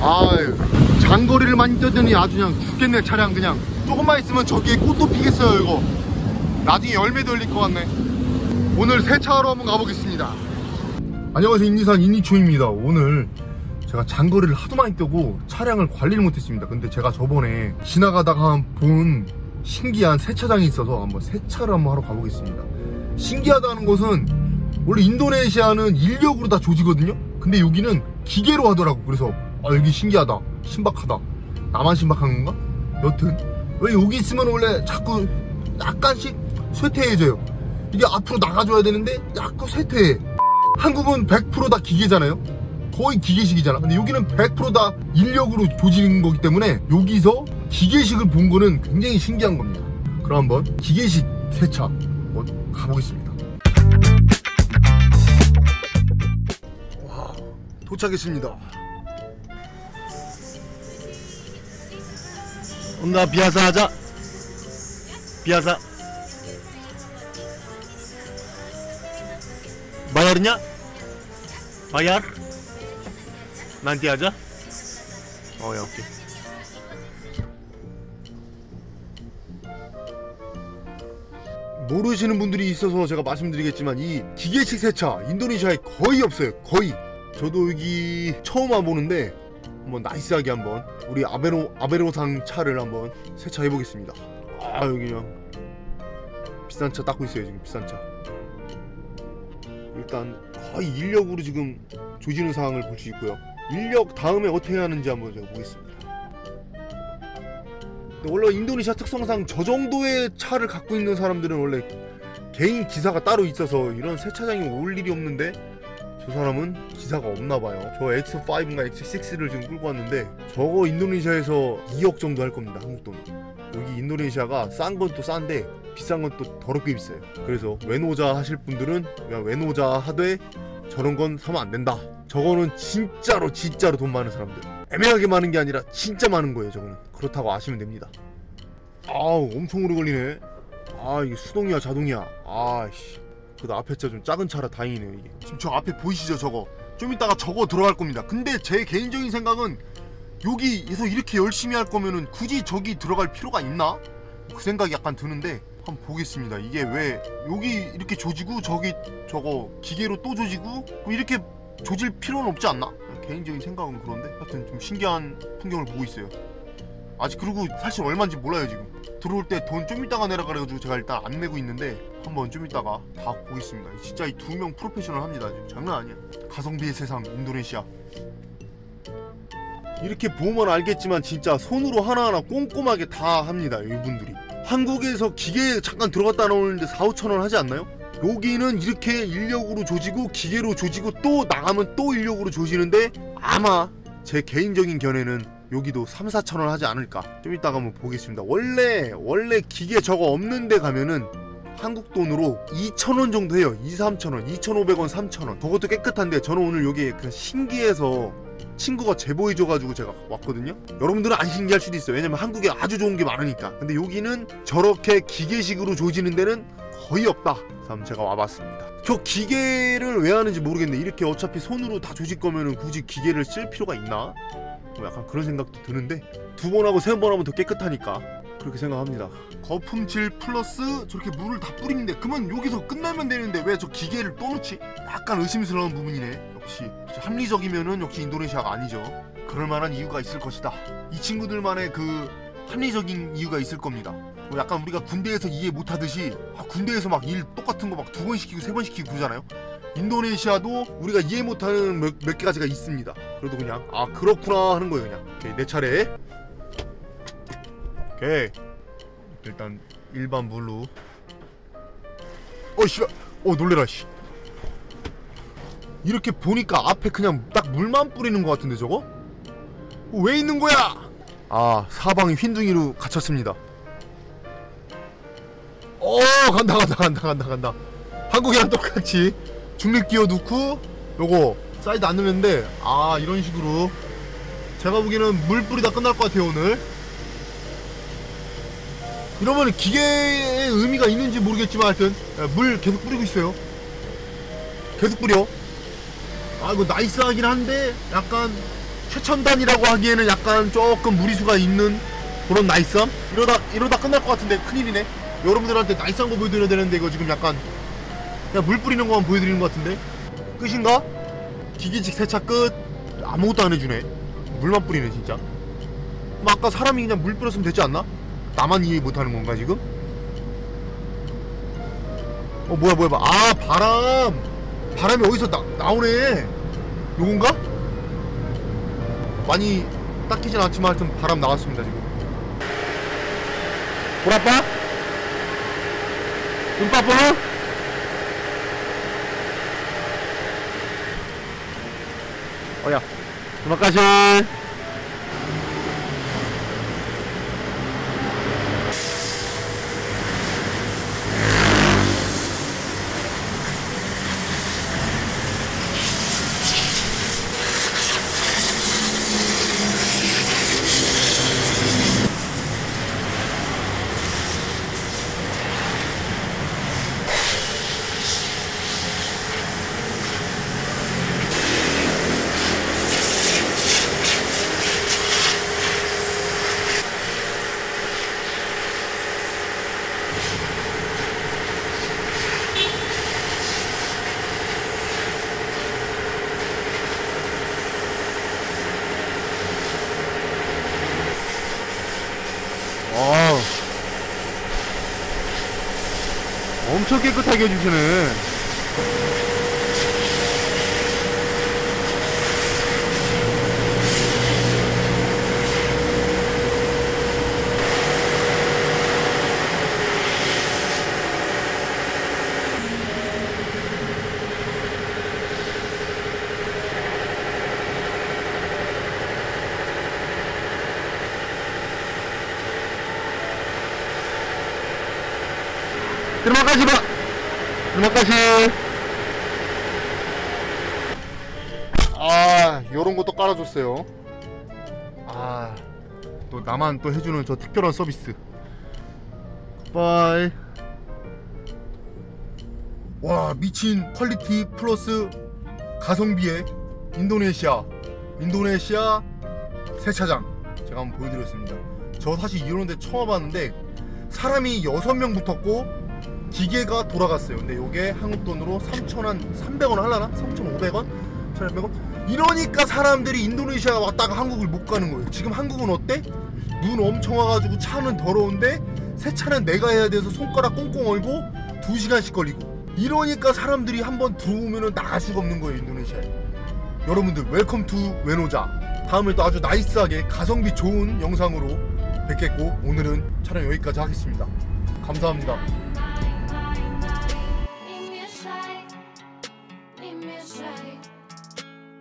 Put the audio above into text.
아 장거리를 많이 뛰더니 아주 그냥 죽겠네 차량. 그냥 조금만 있으면 저기에 꽃도 피겠어요 이거. 나중에 열매도 열릴 것 같네. 오늘 세차하러 한번 가보겠습니다. 안녕하세요 인니산 인니초입니다. 오늘 제가 장거리를 하도 많이 뛰고 차량을 관리를 못했습니다. 근데 제가 저번에 지나가다가 본 신기한 세차장이 있어서 한번 세차를 한번 하러 가보겠습니다. 신기하다는 것은 원래 인도네시아는 인력으로 다 조지거든요? 근데 여기는 기계로 하더라고. 그래서 아 여기 신기하다. 신박하다. 나만 신박한 건가? 여튼 왜 여기 있으면 원래 자꾸 약간씩 쇠퇴해져요. 이게 앞으로 나가줘야 되는데 자꾸 쇠퇴해. 한국은 100%다 기계잖아요. 거의 기계식이잖아. 근데 여기는 100%다 인력으로 조지는 거기 때문에 여기서 기계식을 본 거는 굉장히 신기한 겁니다. 그럼 한번 기계식 세차 한번 가보겠습니다. 와 도착했습니다 Biasa aja. Biasa. Bayarnya? Bayar? Nanti aja. Oh ya oke. 모르시는 분들이 있어서 제가 말씀드리겠지만 이 기계식 세차 인도네시아에 거의 없어요 거의 저도 여기 처음 와보는데 한번 나이스하게 한번 우리 아베로 아베로상 차를 한번 세차 해 보겠습니다. 아 여기 그냥 비싼 차 닦고 있어요 지금 비싼 차. 일단 거의 인력으로 지금 조지는 상황을 볼 수 있고요. 인력 다음에 어떻게 하는지 한번 제가 보겠습니다. 원래 인도네시아 특성상 저 정도의 차를 갖고 있는 사람들은 원래 개인 기사가 따로 있어서 이런 세차장에 올 일이 없는데 저 사람은 기사가 없나 봐요. 저 X5인가 X6를 지금 끌고 왔는데 저거 인도네시아에서 2억 정도 할 겁니다. 한국 돈. 여기 인도네시아가 싼 건 또 싼데 비싼 건 또 더럽게 비싸요. 그래서 외노자 하실 분들은 그냥 외노자 하되 저런 건 사면 안 된다. 저거는 진짜로 진짜로 돈 많은 사람들. 애매하게 많은 게 아니라 진짜 많은 거예요. 저거는 그렇다고 아시면 됩니다. 아우 엄청 오래 걸리네. 아 이게 수동이야 자동이야. 아씨. 그래도 앞에 차좀 작은 차라 다행이네요 이게. 지금 저 앞에 보이시죠 저거? 좀 이따가 저거 들어갈 겁니다. 근데 제 개인적인 생각은 여기에서 이렇게 열심히 할 거면은 굳이 저기 들어갈 필요가 있나? 그 생각이 약간 드는데 한번 보겠습니다. 이게 왜 여기 이렇게 조지고 저기 저거 기계로 또 조지고 뭐 이렇게 조질 필요는 없지 않나? 개인적인 생각은 그런데 하여튼 좀 신기한 풍경을 보고 있어요. 아직 그리고 사실 얼마인지 몰라요 지금. 들어올 때 돈좀 이따가 내라 그래가지고 제가 일단 안 내고 있는데 한번 좀 이따가 다 보겠습니다. 진짜 이 두 명 프로페셔널 합니다. 지금 장난 아니야. 가성비의 세상 인도네시아. 이렇게 보면 알겠지만 진짜 손으로 하나하나 꼼꼼하게 다 합니다. 이분들이. 한국에서 기계 잠깐 들어갔다 나오는데 4, 5천 원 하지 않나요? 여기는 이렇게 인력으로 조지고 기계로 조지고 또 나가면 또 인력으로 조지는데 아마 제 개인적인 견해는 여기도 3, 4천 원 하지 않을까? 좀 이따가 한번 보겠습니다. 원래 원래 기계 저거 없는데 가면은 한국 돈으로 2,000원 정도 해요. 2, 3,000원 2,500원, 3,000원. 저것도 깨끗한데 저는 오늘 여기 그냥 신기해서 친구가 제보해줘가지고 제가 왔거든요. 여러분들은 안 신기할 수도 있어요. 왜냐면 한국에 아주 좋은 게 많으니까. 근데 여기는 저렇게 기계식으로 조지는 데는 거의 없다. 그래서 제가 와봤습니다. 저 기계를 왜 하는지 모르겠네. 이렇게 어차피 손으로 다 조질 거면은 굳이 기계를 쓸 필요가 있나 뭐 약간 그런 생각도 드는데 두 번 하고 세 번 하면 더 깨끗하니까 그렇게 생각합니다. 거품질 플러스 저렇게 물을 다 뿌리는데 그러면 여기서 끝나면 되는데 왜 저 기계를 또 넣지? 약간 의심스러운 부분이네. 역시 합리적이면은 역시 인도네시아가 아니죠. 그럴 만한 이유가 있을 것이다. 이 친구들만의 그 합리적인 이유가 있을 겁니다. 뭐 약간 우리가 군대에서 이해 못하듯이 아, 군대에서 막 일 똑같은 거 막 두 번 시키고 세 번 시키고 그러잖아요. 인도네시아도 우리가 이해 못하는 몇, 몇 가지가 있습니다. 그래도 그냥 아 그렇구나 하는 거예요 그냥. 오케이, 내 차례. 오케이. 일단 일반 물로. 어 씨발. 어 놀래라 씨. 이렇게 보니까 앞에 그냥 딱 물만 뿌리는 것 같은데 저거? 어, 왜 있는 거야? 아 사방이 휜둥이로 갇혔습니다. 어 간다 간다 간다 간다 간다. 한국이랑 똑같이 중립 끼워 넣고 요거 사이드 안 넣는데 아 이런 식으로. 제가 보기에는 물 뿌리 다 끝날 것 같아요 오늘. 이러면 기계의 의미가 있는지 모르겠지만 하여튼 예, 물 계속 뿌리고 있어요. 계속 뿌려. 아 이거 nice하긴 한데 약간 최첨단이라고 하기에는 약간 조금 무리수가 있는 그런 nice함? 이러다 이러다 끝날 것 같은데 큰일이네. 여러분들한테 나이스한 거 보여드려야 되는데 이거 지금 약간 그냥 물 뿌리는 거만 보여드리는 것 같은데 끝인가? 기계식 세차 끝 아무것도 안 해주네 물만 뿌리네 진짜 그럼 아까 사람이 그냥 물 뿌렸으면 되지 않나? 나만 이해 못하는 건가 지금? 어 뭐야 뭐야 뭐야. 아 바람 바람이 어디서 나, 나오네 요건가? 많이 닦이진 않지만 하여튼 바람 나왔습니다 지금 보라빠? 눈빠빠? 어야 그만까지 어 엄청 깨끗하게 해주시네 들어가지 마. 들어가시 아 요런 것도 깔아줬어요. 아 또 나만 또 해주는 저 특별한 서비스. bye. 와 미친 quality 플러스 가성비의 인도네시아. 인도네시아 세차장. 제가 한번 보여드렸습니다. 저 사실 이런 데 처음 와봤는데 사람이 6명 붙었고 기계가 돌아갔어요 근데 요게 한국 돈으로 3,000원 300원 할라나? 3,500원? 1,200원? 이러니까 사람들이 인도네시아 왔다가 한국을 못 가는 거예요 지금 한국은 어때? 눈 엄청 와가지고 차는 더러운데 세차는 내가 해야 돼서 손가락 꽁꽁 얼고 2시간씩 걸리고 이러니까 사람들이 한번 들어오면 나갈 수가 없는 거예요 인도네시아에 여러분들 welcome to 웨노자 다음에 또 아주 나이스하게 가성비 좋은 영상으로 뵙겠고 오늘은 촬영 여기까지 하겠습니다 감사합니다